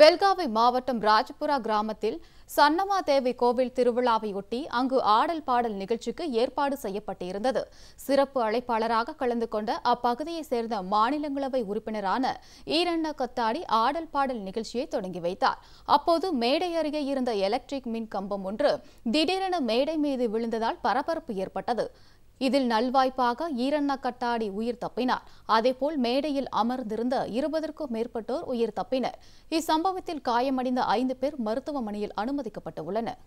பெல்காவி மாவட்டம் ராஜபுரா கிராமத்தில் சன்னமாதேவி கோவில் திருவிழாவையொட்டி அங்கு ஆடல் பாடல் நிகழ்ச்சிக்கு ஏற்பாடு செய்யப்பட்டிருந்தது. சிறப்பு அழைப்பாளராக கலந்து கொண்ட அப்பகுதியைச் சேர்ந்த மாநிலங்களவை உறுப்பினரான ஈரண்ண கத்தாடி ஆடல் பாடல் நிகழ்ச்சியை தொடங்கி வைத்தார். அப்போது மேடை அருகே இருந்த எலக்ட்ரிக் மின் கம்பம் ஒன்று திடீரென மேடை மீது விழுந்ததால் பரபரப்பு ஏற்பட்டது. இதில் நல்வாய்ப்பாக ஈரண்ண கட்டாடி உயிர் தப்பினார். அதேபோல் மேடையில் அமர்ந்திருந்த இருபதற்கும் மேற்பட்டோர் உயிர் தப்பினர். இச்சம்பவத்தில் காயமடைந்த ஐந்து பேர் மருத்துவமனையில் அனுமதிக்கப்பட்டுள்ளனர்.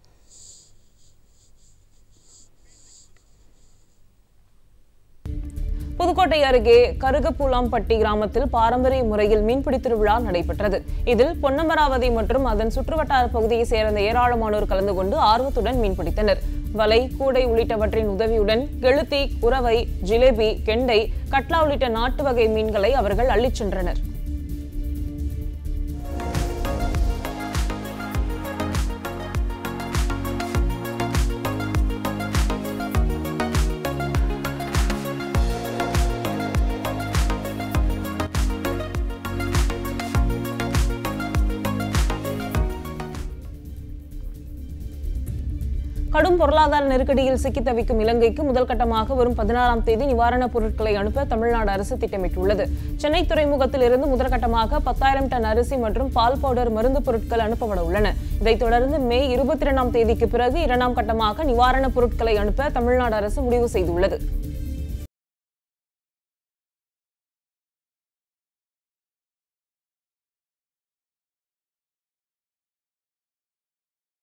புதுக்கோட்டை அருகே கருகப்பூலாம்பட்டி கிராமத்தில் பாரம்பரிய முறையில் மீன்பிடி திருவிழா நடைபெற்றது. இதில் பொன்னமராவதி மற்றும் அதன் சுற்றுவட்டார பகுதியைச் சேர்ந்த ஏராளமானோர் கலந்து கொண்டு ஆர்வத்துடன் மீன்பிடித்தனர். வலை கூடை உள்ளிட்டவற்றின் உதவியுடன் கெளுத்தி குறவை ஜிலேபி கெண்டை கட்லா உள்ளிட்ட நாட்டு வகை மீன்களை அவர்கள் அள்ளிச் சென்றனர். கடும் பொருளாதார நெருக்கடியில் சிக்கி தவிக்கும் இலங்கைக்கு முதல் கட்டமாக வரும் பதினாறாம் தேதி நிவாரணப் பொருட்களை அனுப்ப தமிழ்நாடு அரசு திட்டமிட்டுள்ளது. சென்னை துறைமுகத்தில் இருந்து முதற்கட்டமாக பத்தாயிரம் டன் அரிசி மற்றும் பால் பவுடர் மருந்து பொருட்கள் அனுப்பப்பட உள்ளன. இதைத் தொடர்ந்து மே இருபத்தி இரண்டாம் தேதிக்கு பிறகு இரண்டாம் கட்டமாக நிவாரணப் பொருட்களை அனுப்ப தமிழ்நாடு அரசு முடிவு செய்துள்ளது.